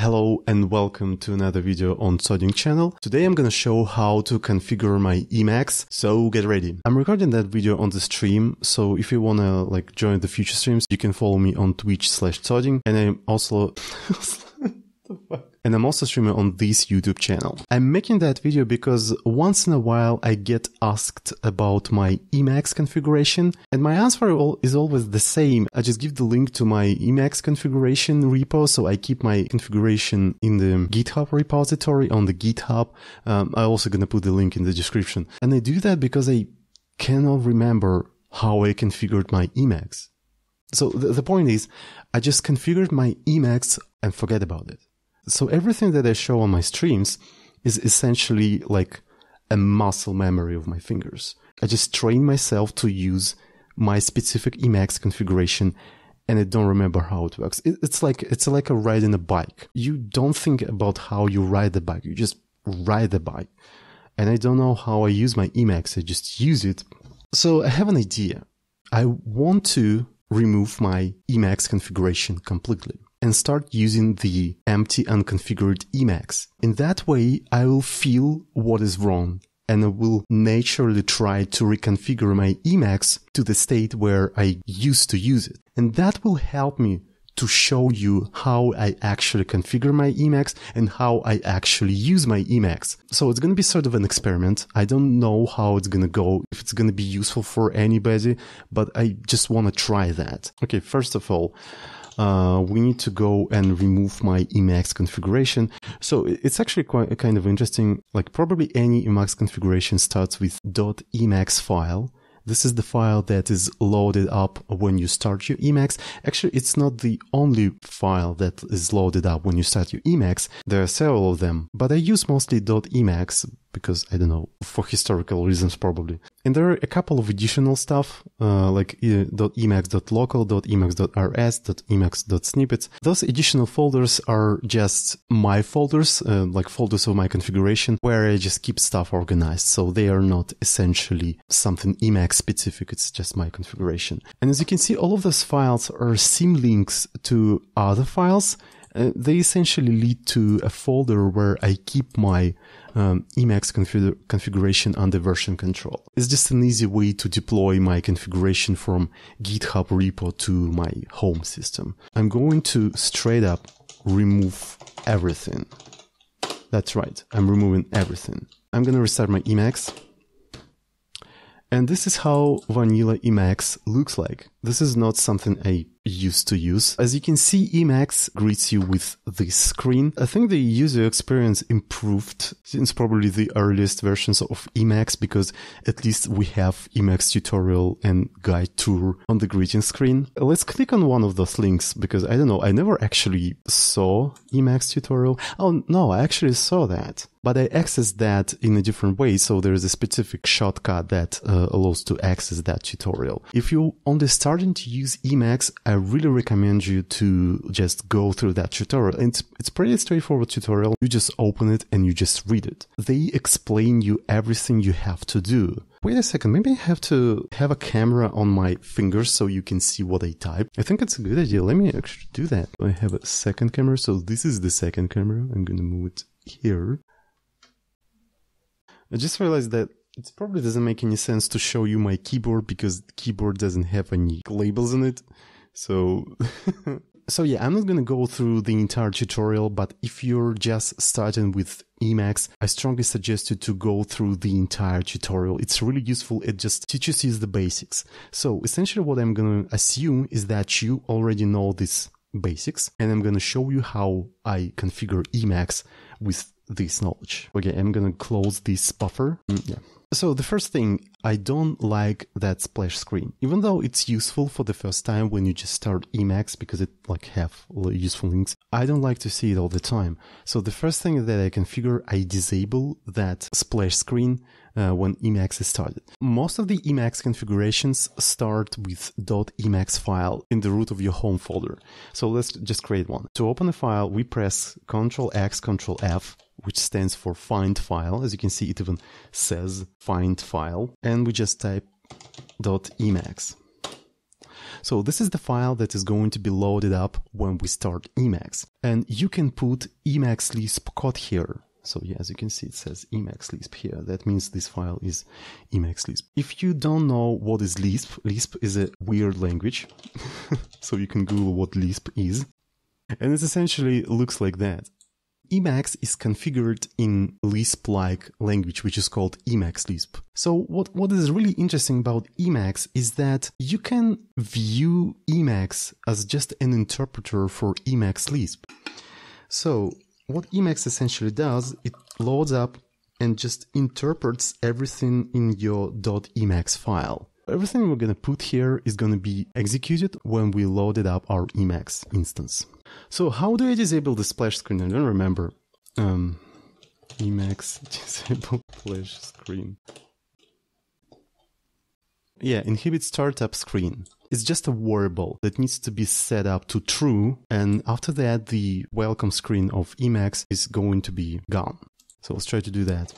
Hello and welcome to another video on Tsoding channel. Today I'm gonna show how to configure my Emacs, so get ready. I'm recording that video on the stream, so if you wanna like join the future streams, you can follow me on Twitch slash Tsoding, and I'm also... and I'm also streaming on this YouTube channel. I'm making that video because once in a while I get asked about my Emacs configuration and my answer is always the same. I just give the link to my Emacs configuration repo so I keep my configuration in the GitHub repository on the GitHub. Um, I'm also going to put the link in the description. And I do that because I cannot remember how I configured my Emacs. So the, the point is, I just configured my Emacs and forget about it. So everything that I show on my streams is essentially like a muscle memory of my fingers. I just train myself to use my specific Emacs configuration and I don't remember how it works. It's like, it's like a riding a bike. You don't think about how you ride the bike. You just ride the bike. And I don't know how I use my Emacs. I just use it. So I have an idea. I want to remove my Emacs configuration completely and start using the empty unconfigured Emacs. In that way, I will feel what is wrong and I will naturally try to reconfigure my Emacs to the state where I used to use it. And that will help me to show you how I actually configure my Emacs and how I actually use my Emacs. So it's going to be sort of an experiment. I don't know how it's going to go, if it's going to be useful for anybody, but I just want to try that. Okay, first of all, uh, we need to go and remove my Emacs configuration. So it's actually quite a kind of interesting. Like probably any Emacs configuration starts with .emacs file. This is the file that is loaded up when you start your Emacs. Actually, it's not the only file that is loaded up when you start your Emacs. There are several of them, but I use mostly .emacs because I don't know, for historical reasons probably. And there are a couple of additional stuff, uh, like uh, .emacs.local, .emacs.rc, .emacs.snippets. Those additional folders are just my folders, uh, like folders of my configuration, where I just keep stuff organized. So they are not essentially something Emacs specific. It's just my configuration. And as you can see, all of those files are symlinks to other files. Uh, they essentially lead to a folder where I keep my um, Emacs config- configuration under version control. It's just an easy way to deploy my configuration from GitHub repo to my home system. I'm going to straight up remove everything. That's right, I'm removing everything. I'm going to restart my Emacs. And this is how vanilla Emacs looks like. This is not something I used to use. As you can see, Emacs greets you with this screen. I think the user experience improved since probably the earliest versions of Emacs because at least we have Emacs tutorial and guide tour on the greeting screen. Let's click on one of those links because I don't know, I never actually saw Emacs tutorial. Oh no, I actually saw that but I accessed that in a different way. So there is a specific shortcut that uh, allows to access that tutorial. If you only starting to use Emacs, I really recommend you to just go through that tutorial. It's, it's pretty straightforward tutorial. You just open it and you just read it. They explain you everything you have to do. Wait a second, maybe I have to have a camera on my fingers so you can see what I type. I think it's a good idea. Let me actually do that. I have a second camera, so this is the second camera. I'm gonna move it here. I just realized that it probably doesn't make any sense to show you my keyboard because keyboard doesn't have any labels in it. So, so yeah, I'm not to go through the entire tutorial, but if you're just starting with Emacs, I strongly suggest you to go through the entire tutorial. It's really useful. It just teaches you the basics. So essentially what I'm to assume is that you already know these basics and I'm to show you how I configure Emacs with this knowledge. Okay, I'm to close this buffer. Mm, yeah. So the first thing, I don't like that splash screen. Even though it's useful for the first time when you just start Emacs because it like have useful links, I don't like to see it all the time. So the first thing that I configure, I disable that splash screen uh, when Emacs is started. Most of the Emacs configurations start with .emacs file in the root of your home folder. So let's just create one. To open a file, we press Ctrl X, Ctrl F, which stands for find file. As you can see, it even says find file. And we just type .emacs. So this is the file that is going to be loaded up when we start Emacs. And you can put Emacs Lisp code here. So yeah, as you can see, it says Emacs Lisp here. That means this file is Emacs Lisp. If you don't know what is Lisp, Lisp is a weird language. so you can Google what Lisp is. And it essentially looks like that. Emacs is configured in Lisp-like language, which is called Emacs Lisp. So what, what is really interesting about Emacs is that you can view Emacs as just an interpreter for Emacs Lisp. So what Emacs essentially does, it loads up and just interprets everything in your .emacs file. Everything we're going to put here is going to be executed when we loaded up our Emacs instance. So how do I disable the splash screen? I don't remember. Um, Emacs disable splash screen. Yeah, inhibit startup screen. It's just a variable that needs to be set up to true. And after that, the welcome screen of Emacs is going to be gone. So let's try to do that.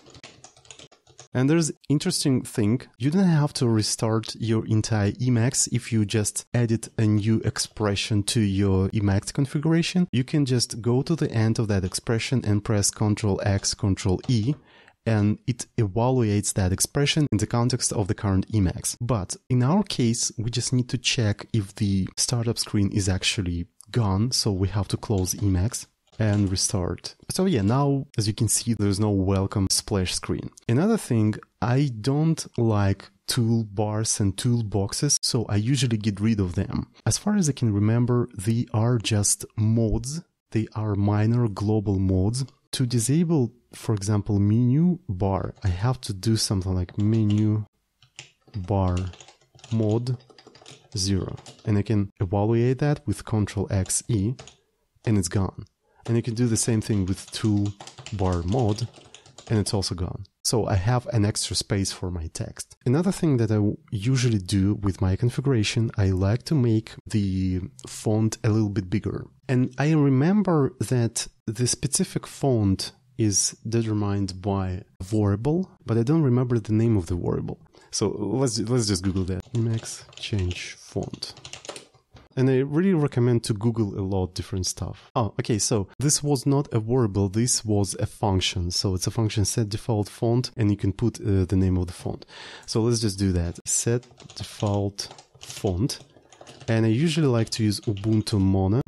And there's interesting thing. You don't have to restart your entire Emacs if you just edit a new expression to your Emacs configuration. You can just go to the end of that expression and press Ctrl X, Ctrl E and it evaluates that expression in the context of the current Emacs. But in our case, we just need to check if the startup screen is actually gone. So we have to close Emacs and restart. So yeah, now as you can see, there's no welcome splash screen. Another thing, I don't like toolbars and toolboxes, so I usually get rid of them. As far as I can remember, they are just modes. They are minor global modes. To disable, for example, menu bar, I have to do something like menu bar mode zero. And I can evaluate that with Control X E and it's gone. And you can do the same thing with tool bar mode and it's also gone. So I have an extra space for my text. Another thing that I usually do with my configuration, I like to make the font a little bit bigger. And I remember that the specific font is determined by a variable, but I don't remember the name of the variable. So let's let's just Google that. Emacs change font. And I really recommend to Google a lot different stuff. Oh, okay. So this was not a variable. This was a function. So it's a function set default font and you can put uh, the name of the font. So let's just do that. Set default font. And I usually like to use Ubuntu Mono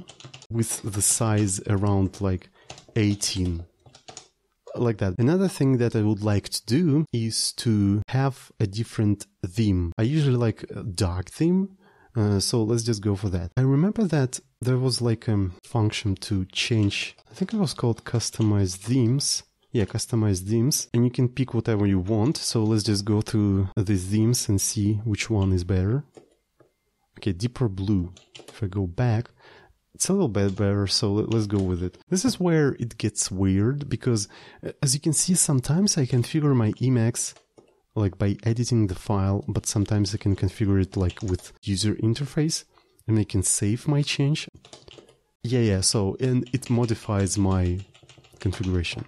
with the size around like 18 like that. Another thing that I would like to do is to have a different theme. I usually like dark theme uh, so let's just go for that. I remember that there was like a function to change, I think it was called customize themes. Yeah, customize themes, and you can pick whatever you want. So let's just go through these themes and see which one is better. Okay, deeper blue. If I go back, it's a little bit better, so let's go with it. This is where it gets weird because, uh, as you can see, sometimes I configure my Emacs like by editing the file, but sometimes I can configure it like with user interface and I can save my change. Yeah, yeah, so, and it modifies my configuration.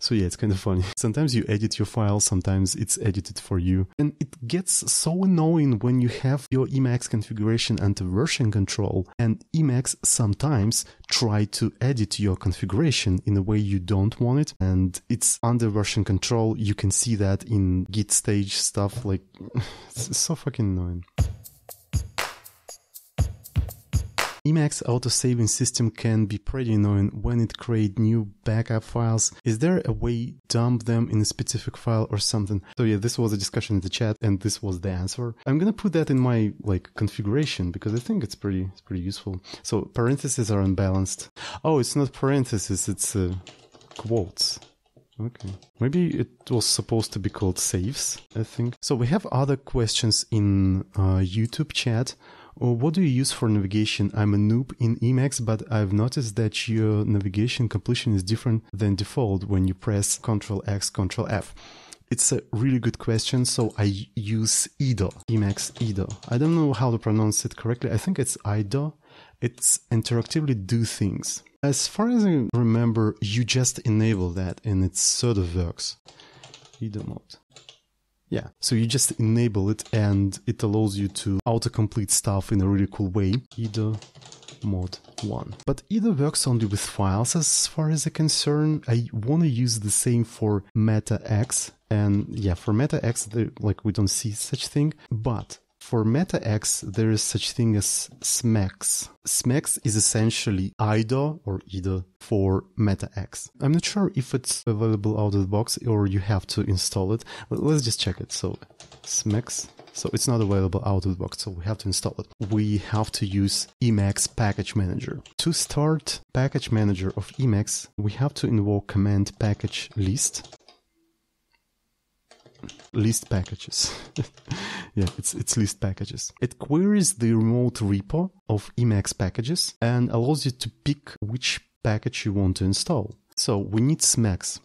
So yeah, it's kind of funny. Sometimes you edit your file, sometimes it's edited for you. And it gets so annoying when you have your Emacs configuration under version control and Emacs sometimes try to edit your configuration in a way you don't want it. And it's under version control. You can see that in Git stage stuff. Like, it's so fucking annoying. Emacs autosaving system can be pretty annoying when it creates new backup files. Is there a way dump them in a specific file or something? So yeah, this was a discussion in the chat and this was the answer. I'm gonna put that in my like configuration because I think it's pretty it's pretty useful. So parentheses are unbalanced. Oh, it's not parentheses, it's uh, quotes. Okay. Maybe it was supposed to be called saves, I think. So we have other questions in uh, YouTube chat. What do you use for navigation? I'm a noob in Emacs, but I've noticed that your navigation completion is different than default when you press Ctrl X, Ctrl F. It's a really good question, so I use IDO, Emacs IDO. I don't know how to pronounce it correctly. I think it's IDO. It's interactively do things. As far as I remember, you just enable that and it sort of works. IDO mode. Yeah, so you just enable it and it allows you to autocomplete stuff in a really cool way. IDO mode 1. But IDO works only with files as far as I'm concerned. I want to use the same for MetaX. And yeah, for MetaX, like we don't see such thing. But for MetaX, there is such thing as SMEX. SMEX is essentially IDO or IDO for MetaX. I'm not sure if it's available out of the box or you have to install it. Let's just check it. So SMEX so it's not available out of the box, so we have to install it. We have to use Emacs Package Manager. To start Package Manager of Emacs, we have to invoke command package list list packages. yeah, it's, it's list packages. It queries the remote repo of Emacs packages and allows you to pick which package you want to install. So we need SMEX.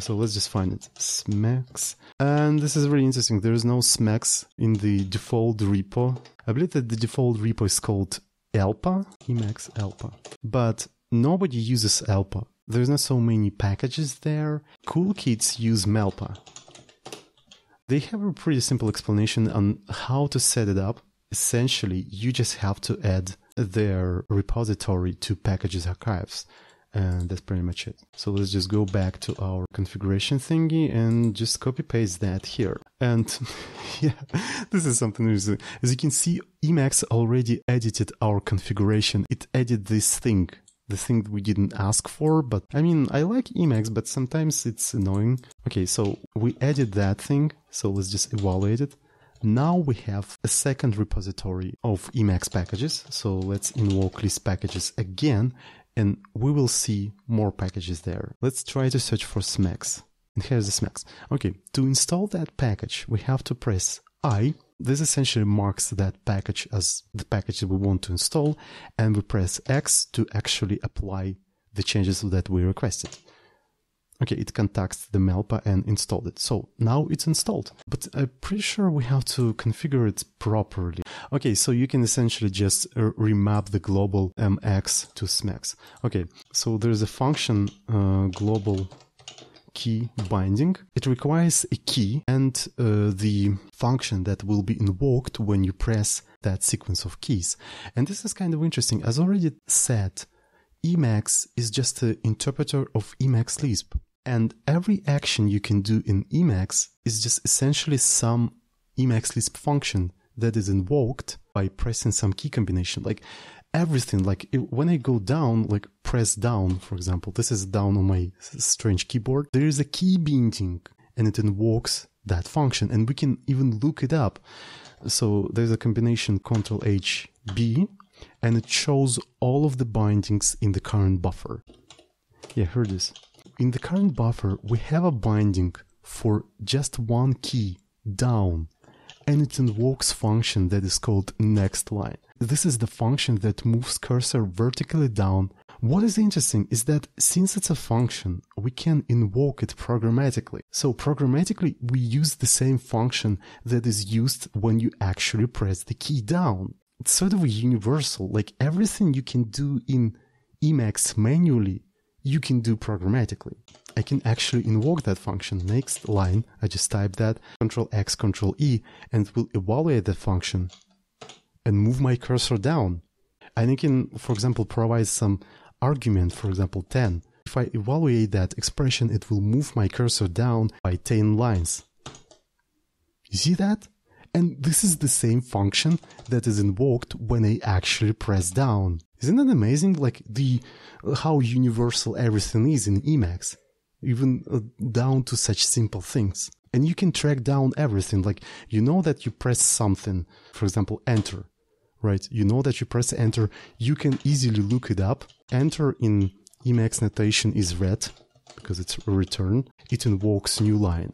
So let's just find it. SMEX. And this is really interesting. There is no SMEX in the default repo. I believe that the default repo is called Elpa, Emacs Elpa. But nobody uses Elpa. There's not so many packages there. Cool kids use Melpa. They have a pretty simple explanation on how to set it up. Essentially, you just have to add their repository to packages archives. And that's pretty much it. So let's just go back to our configuration thingy and just copy paste that here. And yeah, this is something. As you can see, Emacs already edited our configuration. It added this thing the thing we didn't ask for, but I mean, I like Emacs, but sometimes it's annoying. Okay, so we added that thing, so let's just evaluate it. Now we have a second repository of Emacs packages, so let's invoke list packages again, and we will see more packages there. Let's try to search for SMEX. And here's the SMEX. Okay, to install that package, we have to press I this essentially marks that package as the package that we want to install, and we press X to actually apply the changes that we requested. Okay, it contacts the Melpa and installed it. So now it's installed, but I'm pretty sure we have to configure it properly. Okay, so you can essentially just remap the global MX to SMEX. Okay, so there's a function uh, global key binding. It requires a key and uh, the function that will be invoked when you press that sequence of keys. And this is kind of interesting. As already said, Emacs is just an interpreter of Emacs Lisp. And every action you can do in Emacs is just essentially some Emacs Lisp function that is invoked by pressing some key combination. Like everything like it, when i go down like press down for example this is down on my strange keyboard there is a key binding and it invokes that function and we can even look it up. So there's a combination control h b and it shows all of the bindings in the current buffer. Yeah here it is. In the current buffer we have a binding for just one key down and it invokes function that is called next line this is the function that moves cursor vertically down. What is interesting is that since it's a function, we can invoke it programmatically. So programmatically, we use the same function that is used when you actually press the key down. It's sort of universal, like everything you can do in Emacs manually, you can do programmatically. I can actually invoke that function next line. I just type that Control X, Control E, and it will evaluate the function and move my cursor down. And I can, for example, provide some argument, for example, 10. If I evaluate that expression, it will move my cursor down by 10 lines. You see that? And this is the same function that is invoked when I actually press down. Isn't that amazing? Like the, how universal everything is in Emacs, even uh, down to such simple things. And you can track down everything. Like you know that you press something, for example, enter right? You know that you press enter, you can easily look it up. Enter in Emacs notation is red because it's a return. It invokes new line.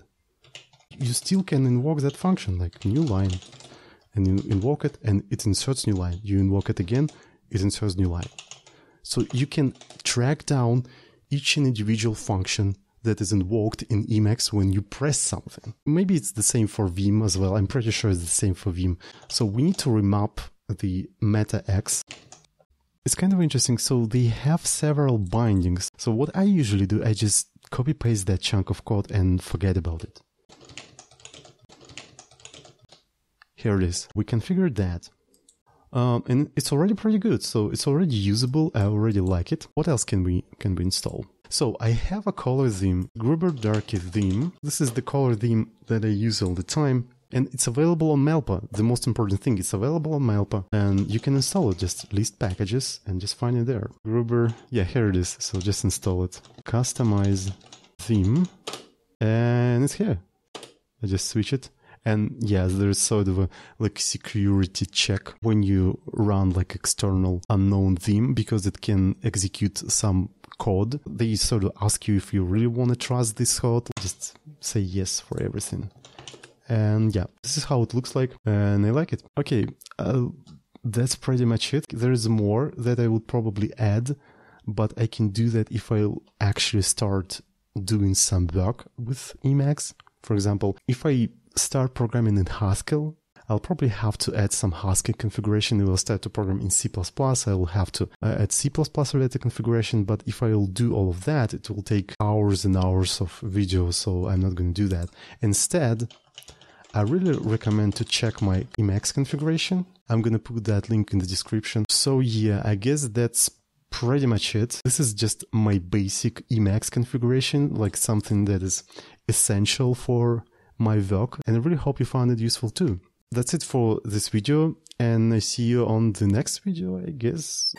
You still can invoke that function like new line and you invoke it and it inserts new line. You invoke it again, it inserts new line. So you can track down each individual function that is invoked in Emacs when you press something. Maybe it's the same for Vim as well. I'm pretty sure it's the same for Vim. So we need to remap the Meta X. It's kind of interesting. So they have several bindings. So what I usually do, I just copy paste that chunk of code and forget about it. here it is. We configured that. Um, and it's already pretty good. So it's already usable. I already like it. What else can we can we install? So I have a color theme, Gruber Darker theme. This is the color theme that I use all the time. And it's available on Melpa. The most important thing, it's available on Melpa. And you can install it. Just list packages and just find it there. Gruber, yeah, here it is. So just install it. Customize theme. And it's here. I just switch it. And yes, there's sort of a like security check when you run like external unknown theme because it can execute some code. They sort of ask you if you really want to trust this code. Just say yes for everything. And yeah, this is how it looks like, and I like it. Okay, uh, that's pretty much it. There is more that I would probably add, but I can do that if I actually start doing some work with Emacs. For example, if I start programming in Haskell, I'll probably have to add some Haskell configuration. It will start to program in C++. I will have to uh, add C++ related configuration. But if I'll do all of that, it will take hours and hours of video. So I'm not going to do that. Instead, I really recommend to check my Emacs configuration. I'm to put that link in the description. So yeah, I guess that's pretty much it. This is just my basic Emacs configuration, like something that is essential for my work. And I really hope you found it useful too. That's it for this video and I see you on the next video, I guess.